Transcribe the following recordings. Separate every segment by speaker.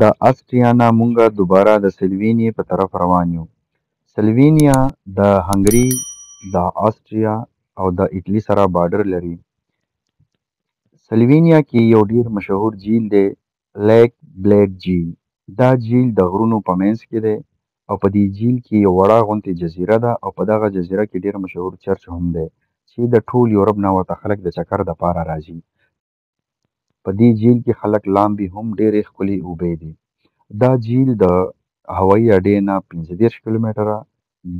Speaker 1: د اسټریا نه مونږ دوباره د سلوینیې په طرف روان یو. سلوینیا د هنګري، د اسټریا او د ایټلي سره باډر لري. سلوینیا کې یو ډیر مشهور جیل دی، لیک بلیډ جیل. دا جیل د غرونو په منځ کې دی او په دې جیل کې یو وړه غونتې جزیره ده او په دغه جزیره کې ډیر مشهور چرچ هم دی چې د ټول یورپ نه ورته خلک د چکر دپاره راځي. په دې جهیل کې خلک لامبي هم ډېرې ښکلې اوبه دي دا جهیل د هوایي اډې نه پنځه دېرش کیلومتره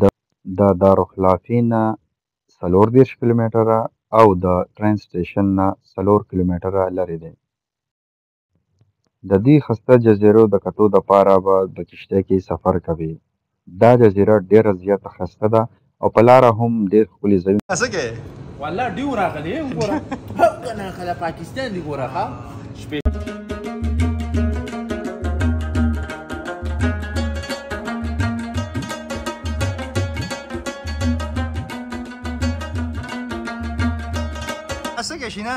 Speaker 1: د د دارالخلافې نه څلور دېرش کیلومتره او د ټرین سټېشن نه څلور کیلومتره لرې دی د دې ښسته جزیرو د کتو دپاره به د کشتۍ کې سفر کوې دا جزیره ډیره زیاته ښایسته ده او په لاره هم ډیر ښکلي ځایونه.
Speaker 2: څه کې
Speaker 3: والله ډیو راغلی وګوره هغه نه خلا پاکستان دی ګوره ها شپې
Speaker 2: څه کې شینه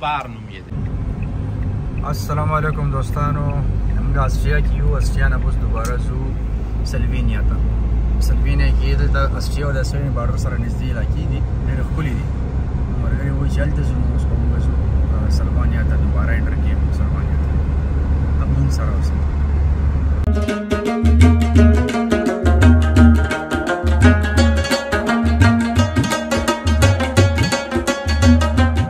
Speaker 3: بار نومېده
Speaker 2: السلام علیکم دوستانو موږ اسټریا کې یو اسټریا نه اوس دوباره ځو سلوینیا ته سلوینیا کې دلته اسټریا او د اسټریا بارډر سره نږدې علاقې دي ډېرې ښکلې دي ملګري وایي چې هلته ځو نو اوس به موږ ځو سلوانیا ته دوباره انټر کېږو سلوانیا ته همدوم سره اوسئ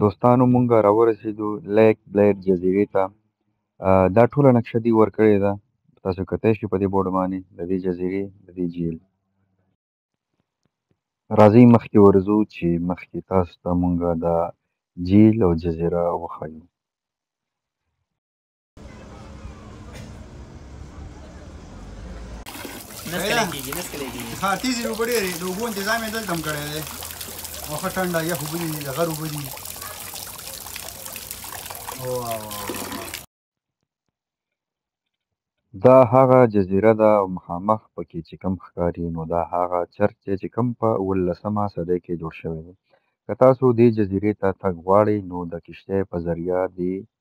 Speaker 1: دوستانو مونږ راورسېدو لیک بلیډ جزیرې ته دا ټوله نقشه دی ورکړې ده تاسو کتای شئ په دې بورډ باندې د دې جزیرې د دې جیل راځئ مخکې ورځو چې مخکې تاسو ته مونږ دا جیل او جزیره وښیو نسکلې کېږي نسکلې کېږي
Speaker 2: ها تیزې اوبه ډېرې د اوبو انتظام یې دلته هم کړی دی او ښه ټنډه یخ اوبه دي د غر اوبه دي
Speaker 1: دا هغه جزیره ده او مخامخ پکې چې کوم ښکاري نو دا هغه چرچ دی چې کوم په اوولسمه صدۍ کې جوړ شوی دی که تاسو دې جزیرې ته تګ غواړئ نو د کشتۍ په ذریعه دې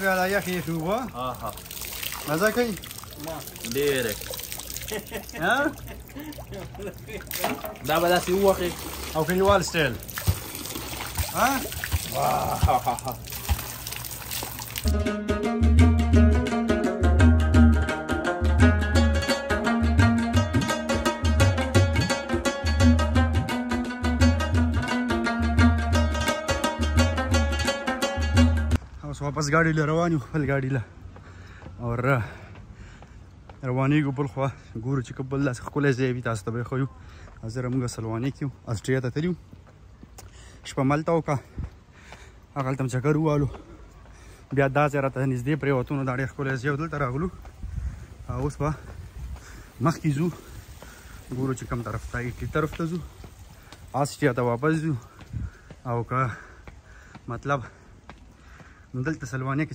Speaker 2: بیا لا یخې شو وو
Speaker 3: آها
Speaker 2: مزه کوي ډېره
Speaker 3: دا به داسې ووخې
Speaker 2: او کلیوال سټایل ها واه اوس واپس ګاډي له روان یو خپل ګاډي له او را روانېږو بل خوا ګورو چې که بل داسې ښکلی ځای وي تاسو ته به یې ښیو زره موږ سلوانې کې یو اسټریا ته تللي یو شپه ملته وکړه هغه تم چکر ووالو بیا دا ځای راته نږدې پرېوتو نو دا ډېر ښکلی ځای دلته راغلو او اوس به مخکې ځو ګورو چې کوم طرف ته ایټلي طرف ته ځو آسټریا ته واپس ځو او که مطلب دلته سلوانیا کې